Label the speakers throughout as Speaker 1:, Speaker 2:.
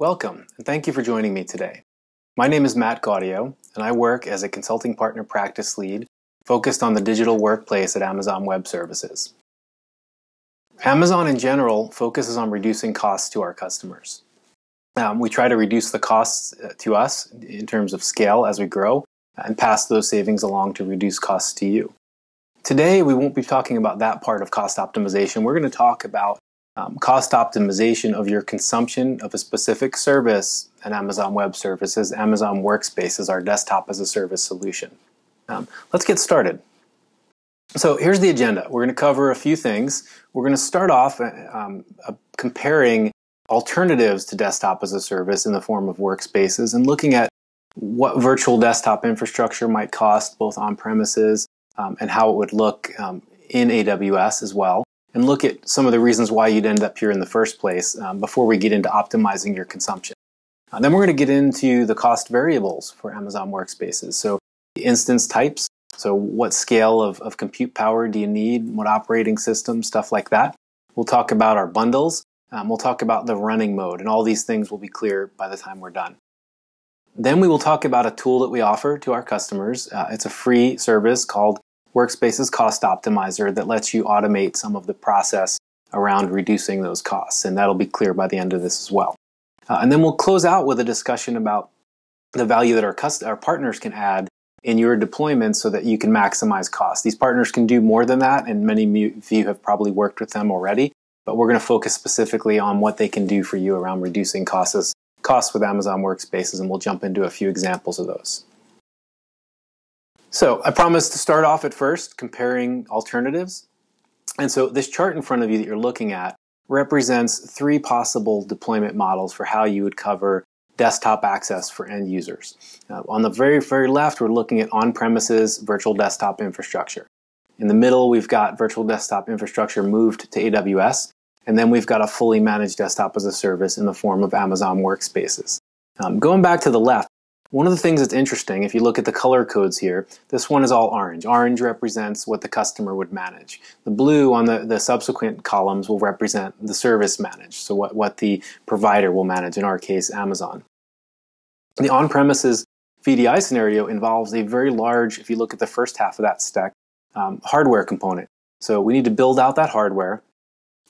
Speaker 1: Welcome, and thank you for joining me today. My name is Matt Gaudio, and I work as a consulting partner practice lead focused on the digital workplace at Amazon Web Services. Amazon in general focuses on reducing costs to our customers. Um, we try to reduce the costs uh, to us in terms of scale as we grow and pass those savings along to reduce costs to you. Today, we won't be talking about that part of cost optimization. We're going to talk about um, cost optimization of your consumption of a specific service and Amazon Web Services. Amazon Workspace is our desktop as a service solution. Um, let's get started. So here's the agenda. We're going to cover a few things. We're going to start off uh, um, uh, comparing alternatives to desktop as a service in the form of workspaces and looking at what virtual desktop infrastructure might cost both on premises um, and how it would look um, in AWS as well and look at some of the reasons why you'd end up here in the first place um, before we get into optimizing your consumption. Uh, then we're going to get into the cost variables for Amazon Workspaces. So instance types, so what scale of, of compute power do you need, what operating system, stuff like that. We'll talk about our bundles. Um, we'll talk about the running mode, and all these things will be clear by the time we're done. Then we will talk about a tool that we offer to our customers. Uh, it's a free service called Workspace's Cost Optimizer that lets you automate some of the process around reducing those costs. And that'll be clear by the end of this as well. Uh, and then we'll close out with a discussion about the value that our, cust- our partners can add in your deployment so that you can maximize costs. These partners can do more than that, and many of you have probably worked with them already. But we're going to focus specifically on what they can do for you around reducing costs, costs with Amazon Workspaces, and we'll jump into a few examples of those. So I promised to start off at first comparing alternatives. And so this chart in front of you that you're looking at represents three possible deployment models for how you would cover desktop access for end users. Uh, on the very, very left, we're looking at on-premises virtual desktop infrastructure. In the middle, we've got virtual desktop infrastructure moved to AWS, and then we've got a fully managed desktop as a service in the form of Amazon Workspaces. Um, going back to the left, one of the things that's interesting, if you look at the color codes here, this one is all orange. Orange represents what the customer would manage. The blue on the, the subsequent columns will represent the service managed, so what, what the provider will manage, in our case, Amazon. The on-premises VDI scenario involves a very large, if you look at the first half of that stack, um, hardware component. So we need to build out that hardware.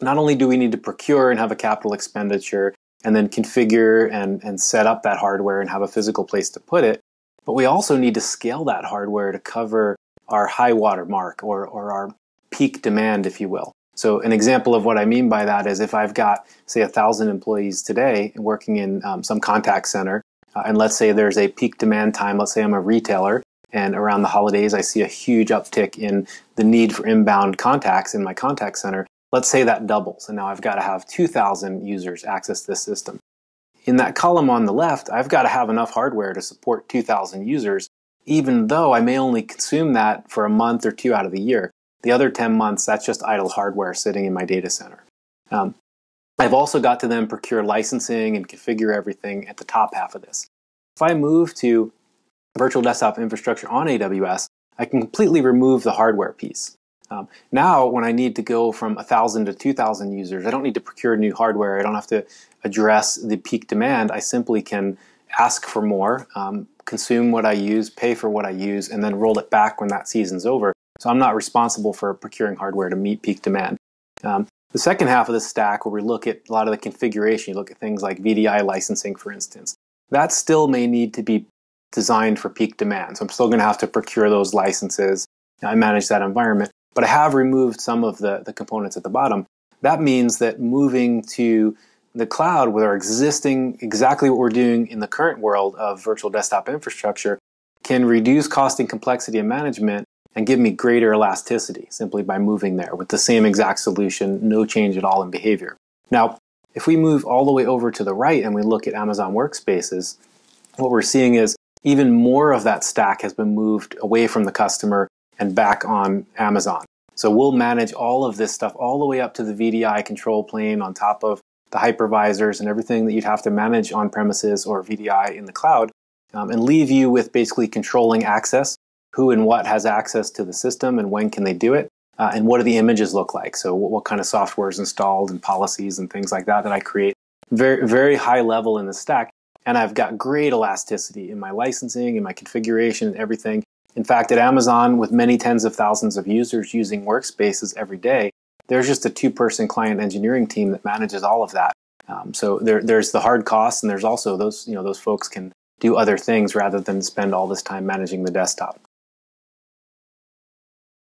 Speaker 1: Not only do we need to procure and have a capital expenditure and then configure and, and set up that hardware and have a physical place to put it. But we also need to scale that hardware to cover our high water mark or, or our peak demand, if you will. So an example of what I mean by that is if I've got, say, a thousand employees today working in um, some contact center, uh, and let's say there's a peak demand time, let's say I'm a retailer, and around the holidays I see a huge uptick in the need for inbound contacts in my contact center, Let's say that doubles, and now I've got to have 2,000 users access this system. In that column on the left, I've got to have enough hardware to support 2,000 users, even though I may only consume that for a month or two out of the year. The other 10 months, that's just idle hardware sitting in my data center. Um, I've also got to then procure licensing and configure everything at the top half of this. If I move to virtual desktop infrastructure on AWS, I can completely remove the hardware piece. Um, now, when I need to go from 1,000 to 2,000 users, I don't need to procure new hardware. I don't have to address the peak demand. I simply can ask for more, um, consume what I use, pay for what I use, and then roll it back when that season's over. So I'm not responsible for procuring hardware to meet peak demand. Um, the second half of the stack, where we look at a lot of the configuration, you look at things like VDI licensing, for instance, that still may need to be designed for peak demand. So I'm still going to have to procure those licenses. I manage that environment but I have removed some of the, the components at the bottom. That means that moving to the cloud with our existing, exactly what we're doing in the current world of virtual desktop infrastructure, can reduce cost and complexity of management and give me greater elasticity simply by moving there with the same exact solution, no change at all in behavior. Now, if we move all the way over to the right and we look at Amazon Workspaces, what we're seeing is even more of that stack has been moved away from the customer and back on Amazon. So we'll manage all of this stuff all the way up to the VDI control plane on top of the hypervisors and everything that you'd have to manage on premises or VDI in the cloud um, and leave you with basically controlling access, who and what has access to the system and when can they do it, uh, and what do the images look like. So what, what kind of software is installed and policies and things like that that I create very, very high level in the stack. And I've got great elasticity in my licensing, and my configuration, and everything. In fact, at Amazon, with many tens of thousands of users using workspaces every day, there's just a two person client engineering team that manages all of that. Um, so there, there's the hard costs, and there's also those, you know, those folks can do other things rather than spend all this time managing the desktop.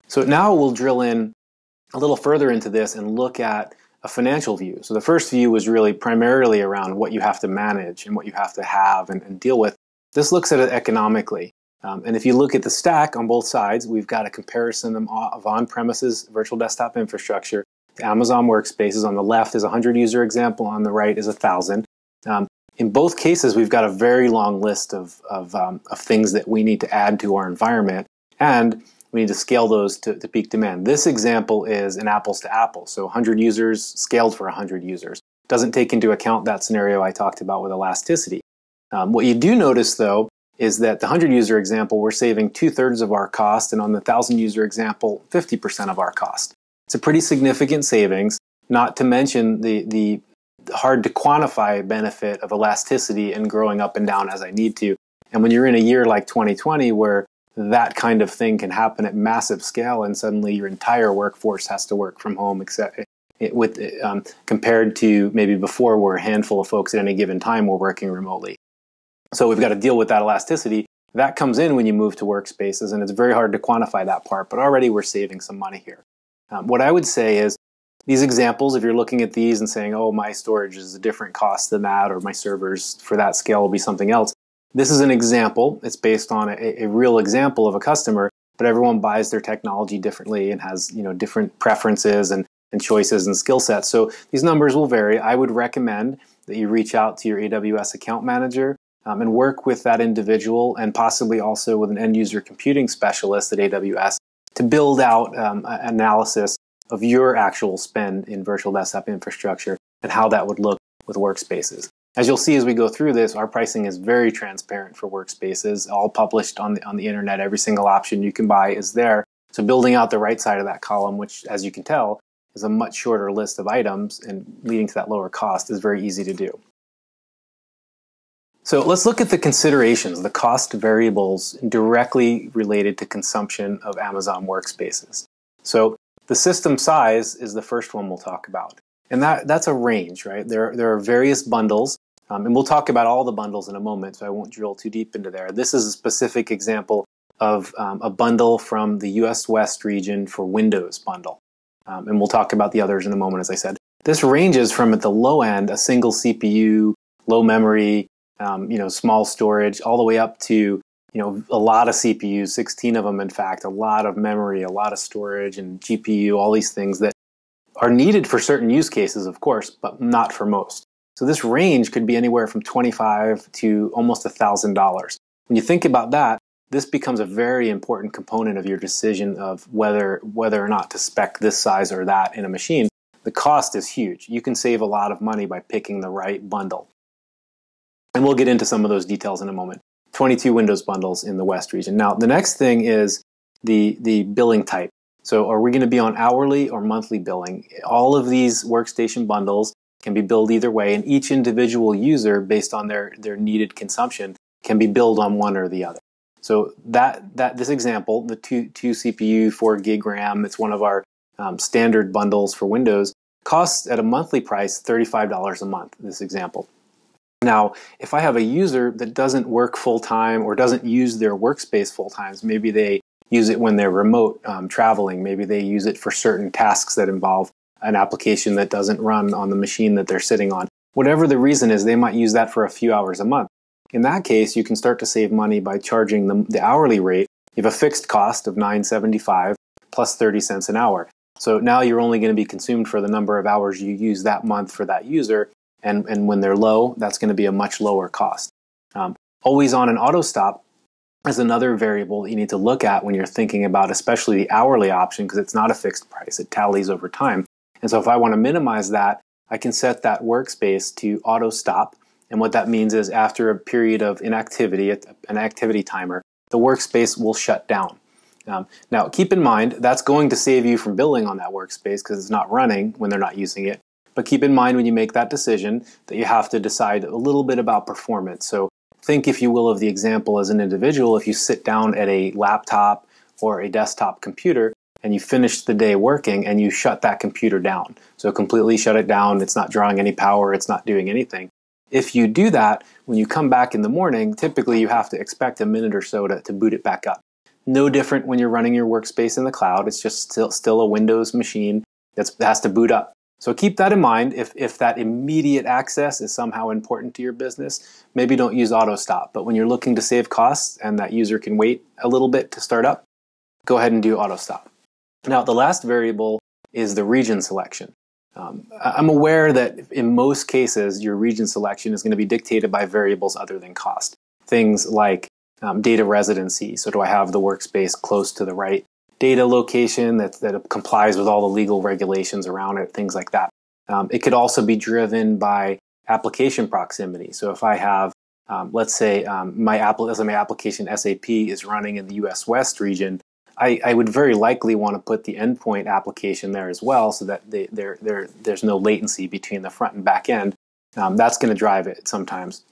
Speaker 1: So now we'll drill in a little further into this and look at a financial view. So the first view was really primarily around what you have to manage and what you have to have and, and deal with. This looks at it economically. Um, and if you look at the stack on both sides, we've got a comparison of on-premises virtual desktop infrastructure. The Amazon Workspaces on the left is a 100 user example, on the right is a 1,000. Um, in both cases, we've got a very long list of, of, um, of things that we need to add to our environment. And we need to scale those to, to peak demand. This example is an apples to apples. So 100 users scaled for 100 users. Doesn't take into account that scenario I talked about with elasticity. Um, what you do notice though is that the 100 user example, we're saving two thirds of our cost, and on the 1,000 user example, 50% of our cost. It's a pretty significant savings, not to mention the, the hard to quantify benefit of elasticity and growing up and down as I need to. And when you're in a year like 2020 where that kind of thing can happen at massive scale, and suddenly your entire workforce has to work from home, except it, with um, compared to maybe before, where a handful of folks at any given time were working remotely. So we've got to deal with that elasticity. That comes in when you move to workspaces, and it's very hard to quantify that part. But already we're saving some money here. Um, what I would say is these examples, if you're looking at these and saying, "Oh, my storage is a different cost than that," or my servers for that scale will be something else, this is an example. It's based on a, a real example of a customer, but everyone buys their technology differently and has you know different preferences and, and choices and skill sets. So these numbers will vary. I would recommend that you reach out to your AWS account manager um, and work with that individual and possibly also with an end user computing specialist at AWS to build out um, analysis of your actual spend in virtual desktop infrastructure and how that would look with workspaces. As you'll see as we go through this, our pricing is very transparent for workspaces, all published on the, on the internet. Every single option you can buy is there. So building out the right side of that column, which as you can tell, is a much shorter list of items and leading to that lower cost is very easy to do. So let's look at the considerations, the cost variables directly related to consumption of Amazon workspaces. So the system size is the first one we'll talk about. And that, that's a range, right? There, there are various bundles um, and we'll talk about all the bundles in a moment, so I won't drill too deep into there. This is a specific example of um, a bundle from the US West region for Windows bundle. Um, and we'll talk about the others in a moment, as I said. This ranges from at the low end, a single CPU, low memory, um, you know, small storage, all the way up to you know a lot of CPUs, 16 of them, in fact, a lot of memory, a lot of storage, and GPU, all these things that are needed for certain use cases, of course, but not for most. So this range could be anywhere from 25 to almost $1,000. When you think about that, this becomes a very important component of your decision of whether whether or not to spec this size or that in a machine. The cost is huge. You can save a lot of money by picking the right bundle. And we'll get into some of those details in a moment. 22 Windows bundles in the West region. Now, the next thing is the, the billing type. So are we going to be on hourly or monthly billing? All of these workstation bundles can be billed either way, and each individual user, based on their, their needed consumption, can be billed on one or the other. So that that this example, the two two CPU, four gig RAM, it's one of our um, standard bundles for Windows, costs at a monthly price $35 a month. This example. Now, if I have a user that doesn't work full time or doesn't use their workspace full times, maybe they use it when they're remote um, traveling, maybe they use it for certain tasks that involve an application that doesn't run on the machine that they're sitting on. Whatever the reason is, they might use that for a few hours a month. In that case, you can start to save money by charging them the hourly rate. You have a fixed cost of 9.75 plus 30 cents an hour. So now you're only going to be consumed for the number of hours you use that month for that user. And, and when they're low, that's going to be a much lower cost. Um, always on an auto stop is another variable you need to look at when you're thinking about, especially the hourly option, because it's not a fixed price. It tallies over time. And so if I want to minimize that, I can set that workspace to auto stop. And what that means is after a period of inactivity, an activity timer, the workspace will shut down. Um, now, keep in mind, that's going to save you from billing on that workspace because it's not running when they're not using it. But keep in mind when you make that decision that you have to decide a little bit about performance. So think, if you will, of the example as an individual. If you sit down at a laptop or a desktop computer and you finish the day working and you shut that computer down. So completely shut it down. It's not drawing any power. It's not doing anything. If you do that, when you come back in the morning, typically you have to expect a minute or so to, to boot it back up. No different when you're running your workspace in the cloud. It's just still, still a Windows machine that has to boot up. So keep that in mind. If, if that immediate access is somehow important to your business, maybe don't use auto stop. But when you're looking to save costs and that user can wait a little bit to start up, go ahead and do auto stop. Now, the last variable is the region selection. Um, I'm aware that in most cases, your region selection is going to be dictated by variables other than cost. Things like um, data residency. So, do I have the workspace close to the right data location that, that complies with all the legal regulations around it, things like that. Um, it could also be driven by application proximity. So, if I have, um, let's say, um, my, app- my application SAP is running in the US West region, I, I, would very likely want to put the endpoint application there as well so that they, they're, they're, there's no latency between the front and back end. Um, that's going to drive it sometimes.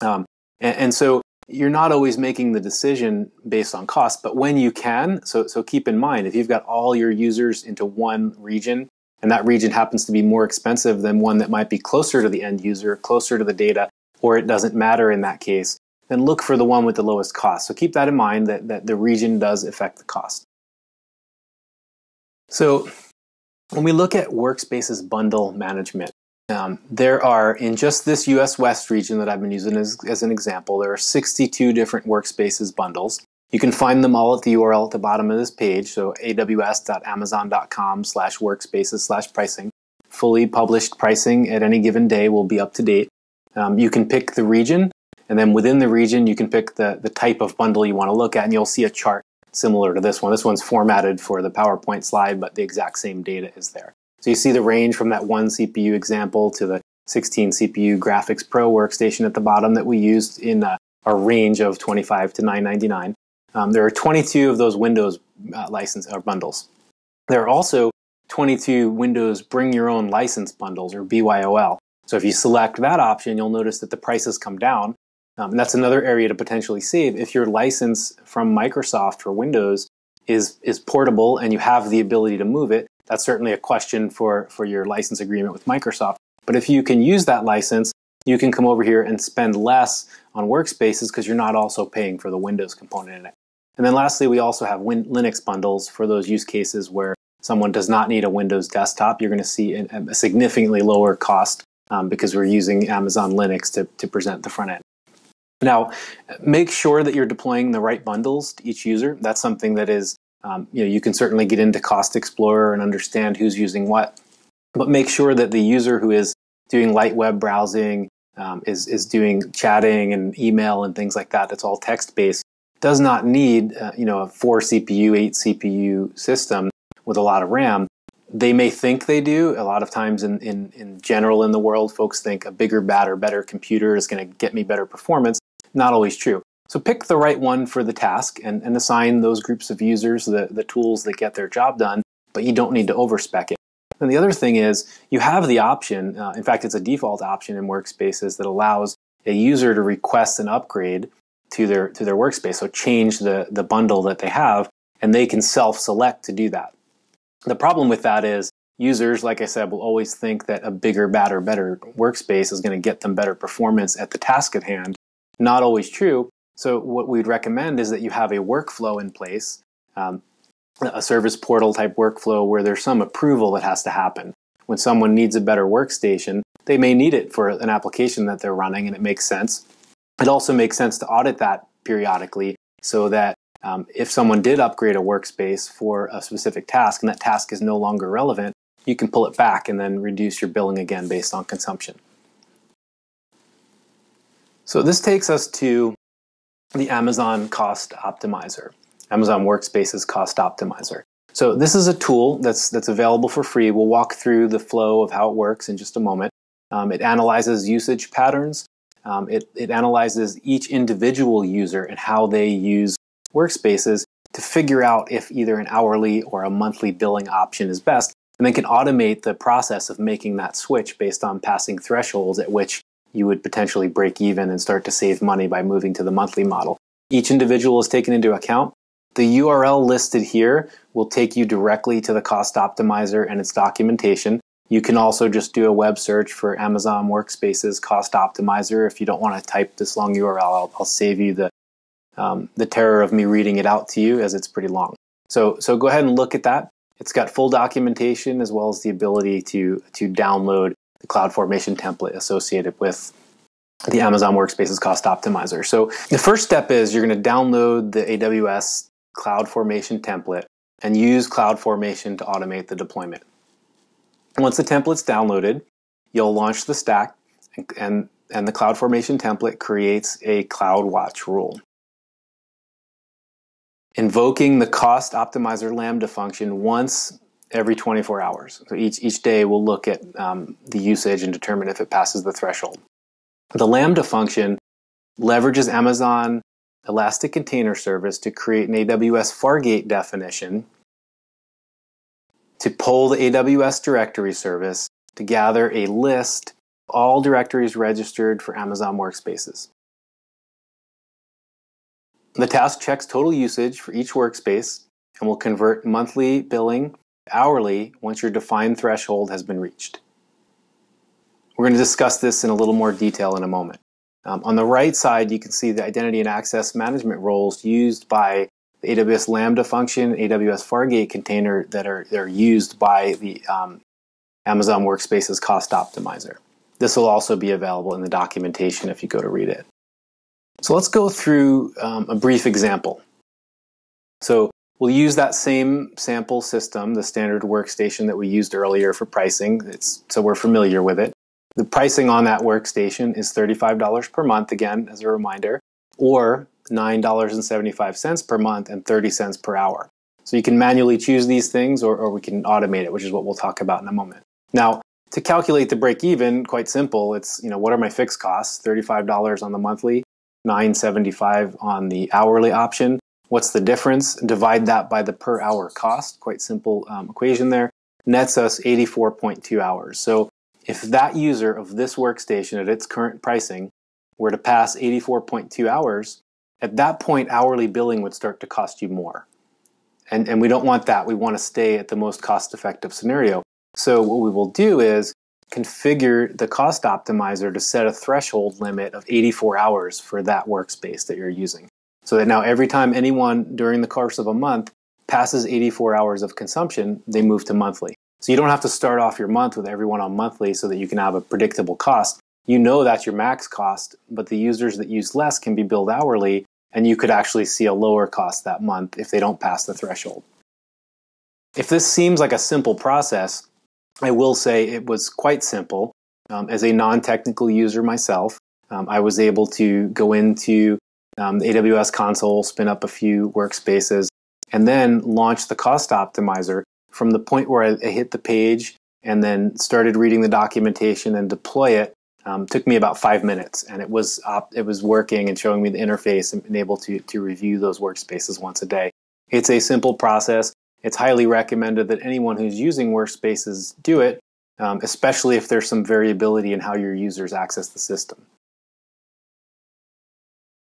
Speaker 1: Um, and, and, so you're not always making the decision based on cost, but when you can, so, so keep in mind if you've got all your users into one region and that region happens to be more expensive than one that might be closer to the end user, closer to the data, or it doesn't matter in that case, then look for the one with the lowest cost. So keep that in mind that, that the region does affect the cost. So when we look at workspaces bundle management, um, there are, in just this US West region that I've been using as, as an example, there are 62 different workspaces bundles. You can find them all at the URL at the bottom of this page, so aws.amazon.com slash workspaces slash pricing. Fully published pricing at any given day will be up to date. Um, you can pick the region and then within the region, you can pick the, the type of bundle you want to look at, and you'll see a chart similar to this one. This one's formatted for the PowerPoint slide, but the exact same data is there. So you see the range from that one CPU example to the 16 CPU Graphics Pro workstation at the bottom that we used in a, a range of 25 to 999. Um, there are 22 of those Windows uh, license or bundles. There are also 22 Windows Bring Your Own License bundles or BYOL. So if you select that option, you'll notice that the prices come down um, and that's another area to potentially save. If your license from Microsoft for Windows is, is portable and you have the ability to move it, that's certainly a question for, for your license agreement with Microsoft. But if you can use that license, you can come over here and spend less on workspaces because you're not also paying for the Windows component in it. And then lastly, we also have Win- Linux bundles for those use cases where someone does not need a Windows desktop. You're going to see a significantly lower cost um, because we're using Amazon Linux to, to present the front end. Now, make sure that you're deploying the right bundles to each user. That's something that is, um, you know, you can certainly get into Cost Explorer and understand who's using what, but make sure that the user who is doing light web browsing, um, is is doing chatting and email and things like that. That's all text based. Does not need, uh, you know, a four CPU, eight CPU system with a lot of RAM they may think they do. A lot of times in, in, in general in the world, folks think a bigger, badder, better computer is going to get me better performance. Not always true. So pick the right one for the task and, and assign those groups of users the, the tools that get their job done, but you don't need to overspec it. And the other thing is you have the option, uh, in fact, it's a default option in workspaces that allows a user to request an upgrade to their, to their workspace. So change the, the bundle that they have and they can self-select to do that. The problem with that is users, like I said, will always think that a bigger, badder, better workspace is going to get them better performance at the task at hand. Not always true. So what we'd recommend is that you have a workflow in place, um, a service portal type workflow where there's some approval that has to happen. When someone needs a better workstation, they may need it for an application that they're running and it makes sense. It also makes sense to audit that periodically so that um, if someone did upgrade a workspace for a specific task and that task is no longer relevant, you can pull it back and then reduce your billing again based on consumption. So this takes us to the Amazon Cost Optimizer, Amazon Workspaces Cost Optimizer. So this is a tool that's that's available for free. We'll walk through the flow of how it works in just a moment. Um, it analyzes usage patterns. Um, it, it analyzes each individual user and how they use workspaces to figure out if either an hourly or a monthly billing option is best and then can automate the process of making that switch based on passing thresholds at which you would potentially break even and start to save money by moving to the monthly model. Each individual is taken into account. The URL listed here will take you directly to the cost optimizer and its documentation. You can also just do a web search for Amazon Workspaces Cost Optimizer. If you don't want to type this long URL, I'll, I'll save you the um, the terror of me reading it out to you as it's pretty long. So so go ahead and look at that. It's got full documentation as well as the ability to to download the CloudFormation template associated with the Amazon Workspaces Cost Optimizer. So the first step is you're going to download the AWS CloudFormation template and use CloudFormation to automate the deployment. Once the template's downloaded, you'll launch the stack and, and, and the CloudFormation template creates a CloudWatch rule. Invoking the cost optimizer Lambda function once every 24 hours. So each, each day we'll look at um, the usage and determine if it passes the threshold. The Lambda function leverages Amazon Elastic Container Service to create an AWS Fargate definition to pull the AWS directory service to gather a list of all directories registered for Amazon Workspaces. The task checks total usage for each workspace and will convert monthly billing hourly once your defined threshold has been reached. We're going to discuss this in a little more detail in a moment. Um, on the right side, you can see the identity and access management roles used by the AWS Lambda function, AWS Fargate container that are, that are used by the um, Amazon Workspaces Cost Optimizer. This will also be available in the documentation if you go to read it. So let's go through um, a brief example. So we'll use that same sample system, the standard workstation that we used earlier for pricing. It's, so we're familiar with it. The pricing on that workstation is $35 per month, again, as a reminder, or $9.75 per month and 30 cents per hour. So you can manually choose these things or, or we can automate it, which is what we'll talk about in a moment. Now, to calculate the break even, quite simple. It's, you know, what are my fixed costs? $35 on the monthly, 975 on the hourly option. What's the difference? Divide that by the per hour cost. Quite simple um, equation there. Nets us 84.2 hours. So if that user of this workstation at its current pricing were to pass 84.2 hours, at that point, hourly billing would start to cost you more. And, and we don't want that. We want to stay at the most cost effective scenario. So, what we will do is configure the cost optimizer to set a threshold limit of 84 hours for that workspace that you're using. So that now every time anyone during the course of a month passes 84 hours of consumption, they move to monthly. So you don't have to start off your month with everyone on monthly so that you can have a predictable cost. You know that's your max cost, but the users that use less can be billed hourly, and you could actually see a lower cost that month if they don't pass the threshold. If this seems like a simple process, I will say it was quite simple. Um, as a non technical user myself, um, I was able to go into um, the AWS console, spin up a few workspaces, and then launch the cost optimizer from the point where I, hit the page and then started reading the documentation and deploy it um, took me about five minutes, and it was op- it was working and showing me the interface and able to to review those workspaces once a day. It's a simple process. It's highly recommended that anyone who's using workspaces do it, um, especially if there's some variability in how your users access the system.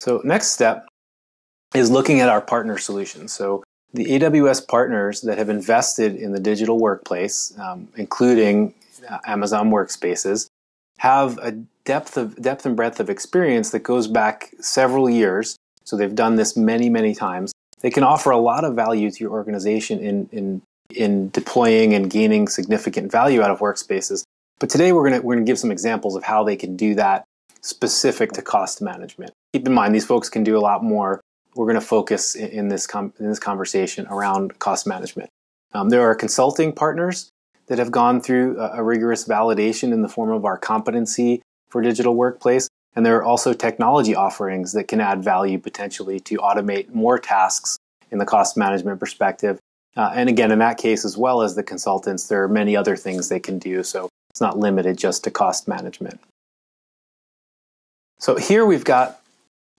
Speaker 1: So next step is looking at our partner solutions. So the AWS partners that have invested in the digital workplace, um, including uh, Amazon Workspaces, have a depth of depth and breadth of experience that goes back several years. So they've done this many, many times. They can offer a lot of value to your organization in in in deploying and gaining significant value out of workspaces. But today we're gonna we're gonna give some examples of how they can do that specific to cost management. Keep in mind these folks can do a lot more we're going to focus in, this com- in this conversation around cost management. Um, there are consulting partners that have gone through a, a, rigorous validation in the form of our competency for digital workplace, and there are also technology offerings that can add value potentially to automate more tasks in the cost management perspective. Uh, and again, in that case, as well as the consultants, there are many other things they can do. So it's not limited just to cost management. So here we've got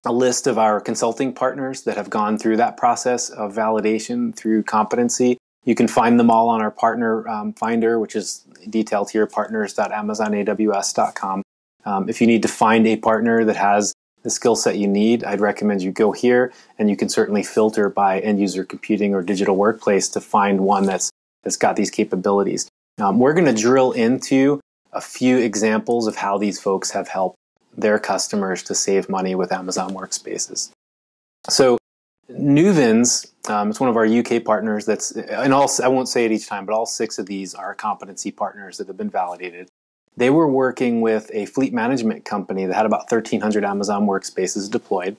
Speaker 1: a list of our consulting partners that have gone through that process of validation through competency. You can find them all on our partner um, finder, which is detailed here, partners.amazonaws.com. Um, if you need to find a partner that has the skill set you need, I'd recommend you go here and you can certainly filter by end user computing or digital workplace to find one that's, that's got these capabilities. Um, we're going to drill into a few examples of how these folks have helped their customers to save money with Amazon Workspaces. So, Nuvens, um, it's one of our UK partners. That's and all. I won't say it each time, but all six of these are competency partners that have been validated. They were working with a fleet management company that had about 1,300 Amazon Workspaces deployed.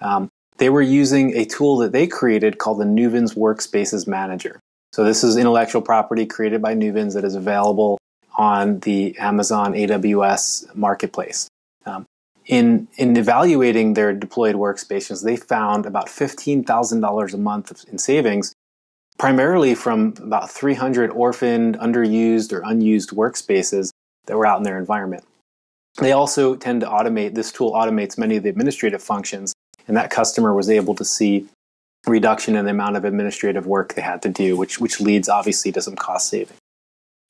Speaker 1: Um, they were using a tool that they created called the Nuvens Workspaces Manager. So this is intellectual property created by Nuvens that is available on the Amazon AWS marketplace. Um, in, in evaluating their deployed workstations, they found about $15,000 a month in savings, primarily from about 300 orphaned, underused, or unused workspaces that were out in their environment. They also tend to automate, this tool automates many of the administrative functions, and that customer was able to see reduction in the amount of administrative work they had to do, which, which leads obviously to some cost saving.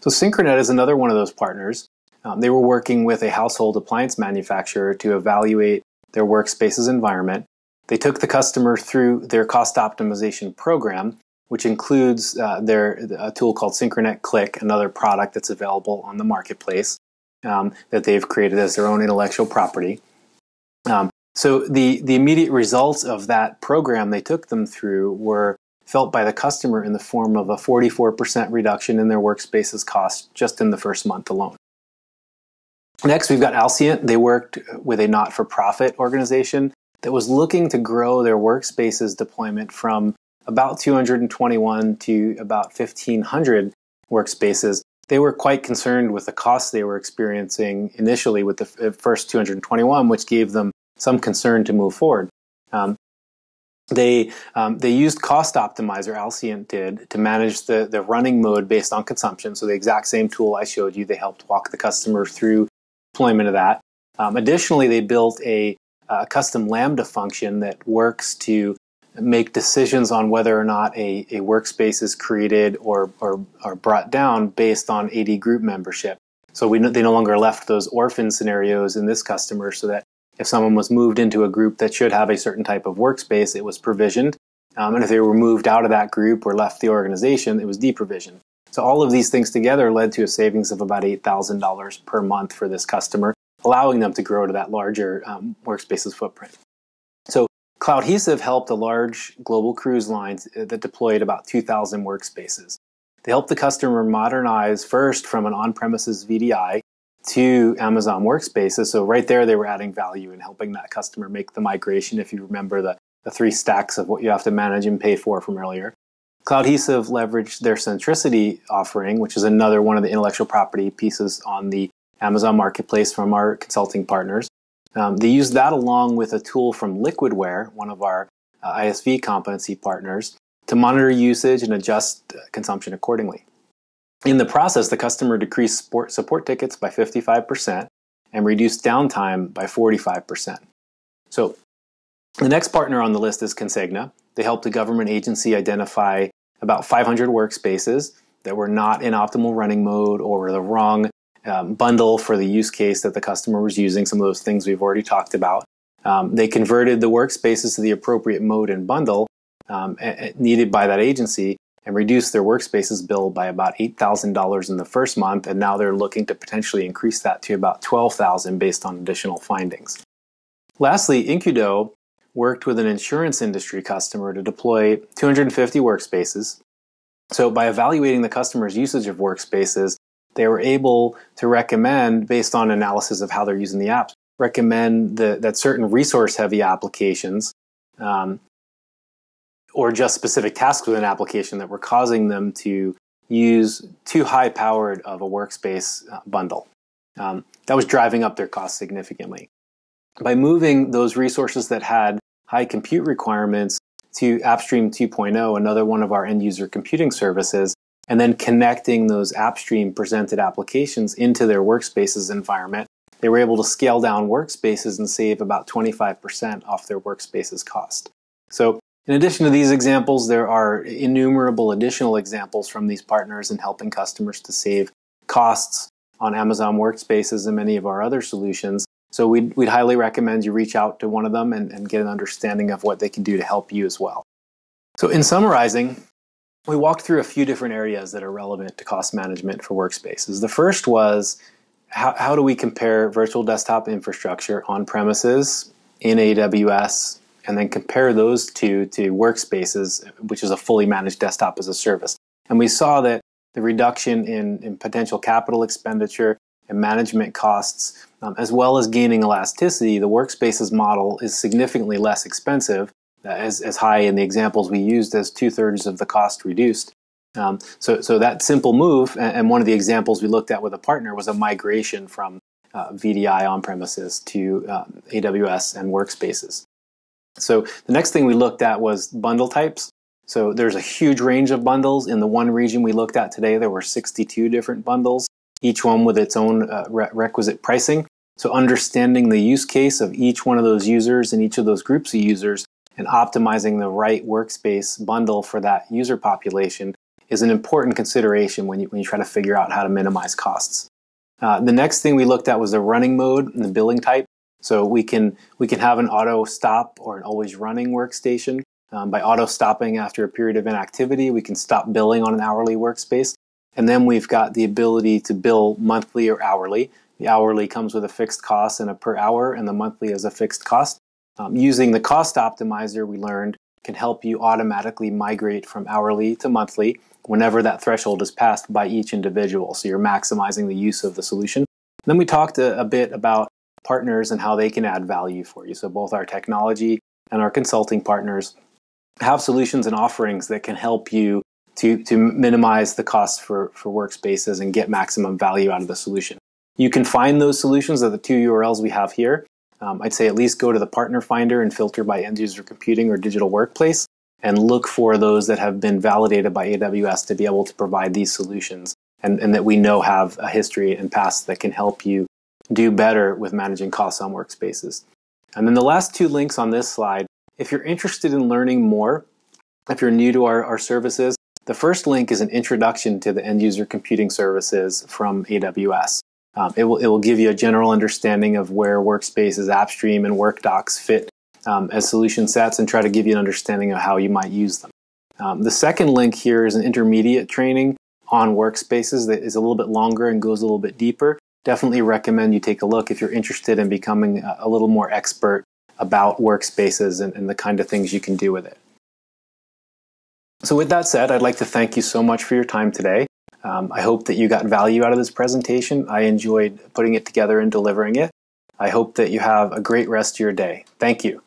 Speaker 1: So Syncronet is another one of those partners. Um, they were working with a household appliance manufacturer to evaluate their workspace's environment. They took the customer through their cost optimization program, which includes uh, their a tool called Syncronet Click, another product that's available on the marketplace um, that they've created as their own intellectual property. Um, so the the immediate results of that program they took them through were felt by the customer in the form of a 44% reduction in their workspace's cost just in the first month alone. Next, we've got Allcient. They worked with a not for profit organization that was looking to grow their workspaces deployment from about 221 to about 1,500 workspaces. They were quite concerned with the costs they were experiencing initially with the first 221, which gave them some concern to move forward. Um, they um, they used Cost Optimizer, Allcient did, to manage the, the running mode based on consumption. So the exact same tool I showed you, they helped walk the customer through deployment of that. Um, additionally, they built a, a, custom Lambda function that works to make decisions on whether or not a, a workspace is created or, or, or brought down based on AD group membership. So we they no longer left those orphan scenarios in this customer so that if someone was moved into a group that should have a certain type of workspace, it was provisioned. Um, and if they were moved out of that group or left the organization, it was deprovisioned. So all of these things together led to a savings of about $8,000 per month for this customer, allowing them to grow to that larger um, workspaces footprint. So Cloudhesive helped a large global cruise line that deployed about 2,000 workspaces. They helped the customer modernize first from an on-premises VDI to Amazon Workspaces. So right there, they were adding value and helping that customer make the migration. If you remember the, the three stacks of what you have to manage and pay for from earlier. Cloudhesive leveraged their Centricity offering, which is another one of the intellectual property pieces on the Amazon Marketplace from our consulting partners. Um, they used that along with a tool from Liquidware, one of our uh, ISV competency partners, to monitor usage and adjust uh, consumption accordingly. In the process, the customer decreased support, support tickets by 55% and reduced downtime by 45%. So, the next partner on the list is Consegna. They helped a government agency identify about 500 workspaces that were not in optimal running mode or the wrong um, bundle for the use case that the customer was using, some of those things we've already talked about. Um, they converted the workspaces to the appropriate mode and bundle um, needed by that agency and reduced their workspaces bill by about $8,000 in the first month, and now they're looking to potentially increase that to about 12,000 based on additional findings. Lastly, Incudo worked with an insurance industry customer to deploy 250 workspaces. So, by evaluating the customer's usage of workspaces, they were able to recommend, based on analysis of how they're using the apps, recommend the, that certain resource heavy applications um, or just specific tasks within an application that were causing them to use too high powered of a workspace uh, bundle. Um, that was driving up their costs significantly. By moving those resources that had high compute requirements to AppStream 2.0, another one of our end user computing services, and then connecting those AppStream presented applications into their workspaces environment, they were able to scale down workspaces and save about 25% off their workspaces cost. So In addition to these examples, there are innumerable additional examples from these partners in helping customers to save costs on Amazon Workspaces and many of our other solutions. So we'd, we'd highly recommend you reach out to one of them and, and get an understanding of what they can do to help you as well. So in summarizing, we walked through a few different areas that are relevant to cost management for workspaces. The first was how, how do we compare virtual desktop infrastructure on premises in AWS and then compare those two to workspaces, which is a fully managed desktop as a service. And we saw that the reduction in, in potential capital expenditure and management costs, um, as well as gaining elasticity, the workspaces model is significantly less expensive, uh, as, as high in the examples we used as two thirds of the cost reduced. Um, so, so that simple move, and, one of the examples we looked at with a partner was a migration from uh, VDI on premises to uh, AWS and workspaces. So the next thing we looked at was bundle types. So there's a huge range of bundles. In the one region we looked at today, there were 62 different bundles, each one with its own uh, re- requisite pricing. So understanding the use case of each one of those users and each of those groups of users and optimizing the right workspace bundle for that user population is an important consideration when you, when you try to figure out how to minimize costs. Uh, the next thing we looked at was the running mode and the billing type. So we can we can have an auto stop or an always running workstation. Um, by auto stopping after a period of inactivity, we can stop billing on an hourly workspace. And then we've got the ability to bill monthly or hourly. The hourly comes with a fixed cost and a per hour, and the monthly is a fixed cost. Um, using the cost optimizer, we learned can help you automatically migrate from hourly to monthly whenever that threshold is passed by each individual. So you're maximizing the use of the solution. then we talked a, a bit about partners and how they can add value for you. So both our technology and our consulting partners have solutions and offerings that can help you to, to minimize the cost for, for workspaces and get maximum value out of the solution. You can find those solutions at the two URLs we have here. Um, I'd say at least go to the partner finder and filter by end user computing or digital workplace and look for those that have been validated by AWS to be able to provide these solutions and, and that we know have a history and past that can help you do better with managing costs on workspaces. And then the last two links on this slide, if you're interested in learning more, if you're new to our, our services, the first link is an introduction to the end user computing services from AWS. Um, it, will, it will give you a general understanding of where workspaces, AppStream, and WorkDocs fit um, as solution sets and try to give you an understanding of how you might use them. Um, the second link here is an intermediate training on workspaces that is a little bit longer and goes a little bit deeper. Definitely recommend you take a look if you're interested in becoming a, a little more expert about workspaces and, and the kind of things you can do with it. So, with that said, I'd like to thank you so much for your time today. Um, I hope that you got value out of this presentation. I enjoyed putting it together and delivering it. I hope that you have a great rest of your day. Thank you.